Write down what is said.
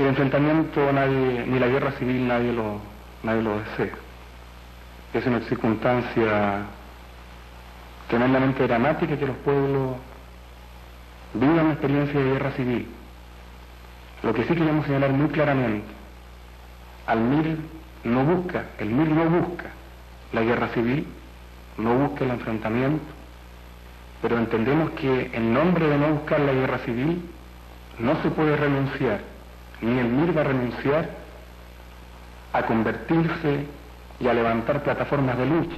el enfrentamiento nadie, ni la guerra civil nadie lo, nadie lo desea. Es una circunstancia tremendamente dramática que los pueblos vivan una experiencia de guerra civil. Lo que sí queremos señalar muy claramente, al MIR no busca, el MIR no busca la guerra civil, no busca el enfrentamiento, pero entendemos que en nombre de no buscar la guerra civil no se puede renunciar, ni el MIR va a renunciar a convertirse y a levantar plataformas de lucha.